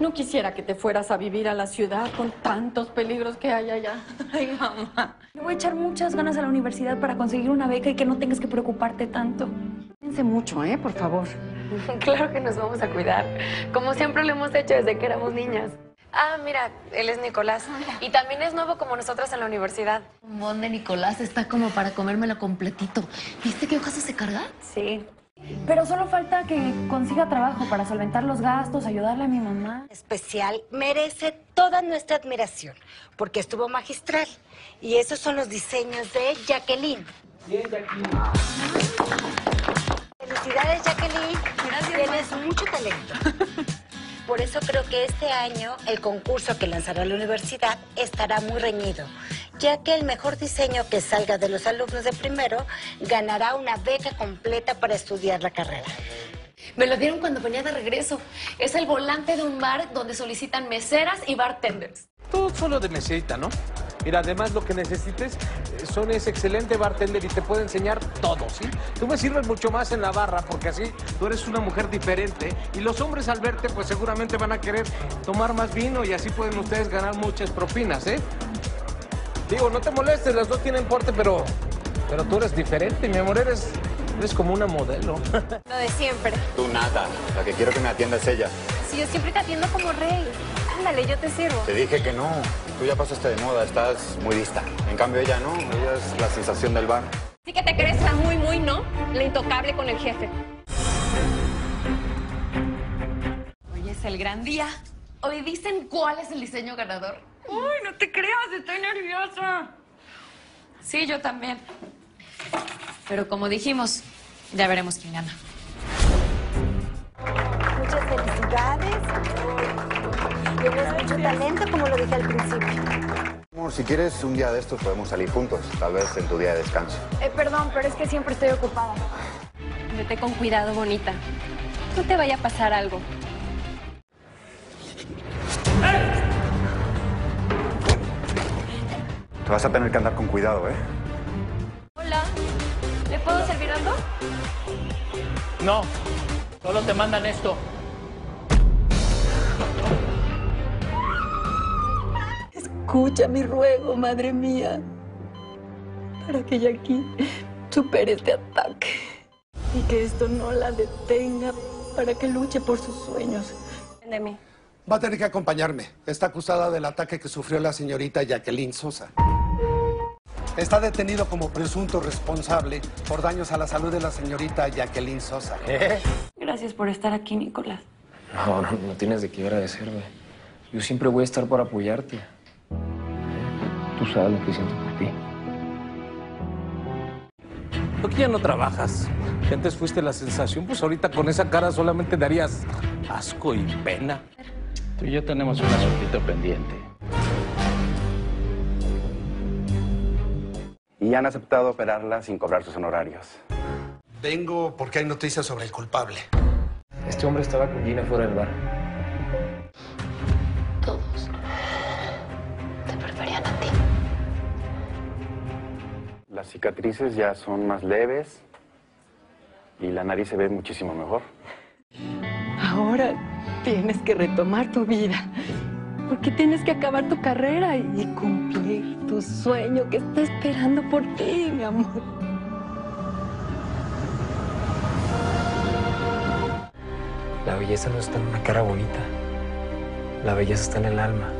No quisiera que te fueras a vivir a la ciudad con tantos peligros que hay allá. Ay, mamá. Le voy a echar muchas ganas a la universidad para conseguir una beca y que no tengas que preocuparte tanto. Piense mucho, ¿eh? Por favor. Claro que nos vamos a cuidar, como siempre lo hemos hecho desde que éramos niñas. Ah, mira, él es Nicolás. Y también es nuevo como nosotras en la universidad. Un bon de Nicolás está como para comérmelo completito. ¿Viste qué hojas se carga? Sí. Pero solo falta que consiga trabajo para solventar los gastos, ayudarle a mi mamá. especial merece toda nuestra admiración, porque estuvo magistral. Y esos son los diseños de Jacqueline. Felicidades, Jacqueline. Tienes mucho talento. Por eso creo que este año el concurso que lanzará la universidad estará muy reñido, ya que el mejor diseño que salga de los alumnos de primero ganará una beca completa para estudiar la carrera. Me lo dieron cuando venía de regreso. Es el volante de un bar donde solicitan meseras y bartenders. Tú solo de mesita, ¿no? Mira, además lo que necesites eh, son ese excelente bartender y te puede enseñar todo, ¿sí? Tú me sirves mucho más en la barra porque así tú eres una mujer diferente y los hombres al verte pues seguramente van a querer tomar más vino y así pueden ustedes ganar muchas propinas, ¿eh? Digo, no te molestes, las dos tienen porte, pero, pero tú eres diferente, mi amor, eres, eres como una modelo. Lo de siempre. Tú nada, la que quiero que me atienda es ella. Si yo siempre te atiendo como rey. Ándale, yo te sirvo. Te dije que no, tú ya pasaste de moda, estás muy vista. En cambio ella no, ella es la sensación del bar. Sí que te crees la muy, muy, ¿no? La intocable con el jefe. Hoy es el gran día. Hoy dicen cuál es el diseño ganador. Uy, no te creas, estoy nerviosa. Sí, yo también. Pero como dijimos, ya veremos quién gana. Muchas felicidades. Tienes mucho talento, como lo dije al principio. Amor, si quieres, un día de estos podemos salir juntos, tal vez en tu día de descanso. Eh, perdón, pero es que siempre estoy ocupada. Vete con cuidado, bonita. No te vaya a pasar algo. Te vas a tener que andar con cuidado, ¿eh? Hola, ¿le puedo servir algo? No, solo te mandan esto. Escucha mi ruego, madre mía, para que Jackie supere este ataque y que esto no la detenga para que luche por sus sueños. De mí. Va a tener que acompañarme. Está acusada del ataque que sufrió la señorita Jacqueline Sosa. Está detenido como presunto responsable por daños a la salud de la señorita Jacqueline Sosa. Gracias por estar aquí, Nicolás. No, no, no tienes de qué agradecerme. Yo siempre voy a estar para apoyarte. Tú sabes lo que siento por ti. ¿Por qué ya no trabajas? Antes fuiste la sensación, pues ahorita con esa cara solamente darías asco y pena. Tú y yo tenemos un asuntito pendiente. Y han aceptado operarla sin cobrar sus honorarios. Vengo porque hay noticias sobre el culpable. Este hombre estaba con Gina fuera del bar. Todos te preferían a ti. Las cicatrices ya son más leves y la nariz se ve muchísimo mejor. Ahora tienes que retomar tu vida, porque tienes que acabar tu carrera y cumplir tu sueño que está esperando por ti, mi amor. La belleza no está en una cara bonita. La belleza está en el alma.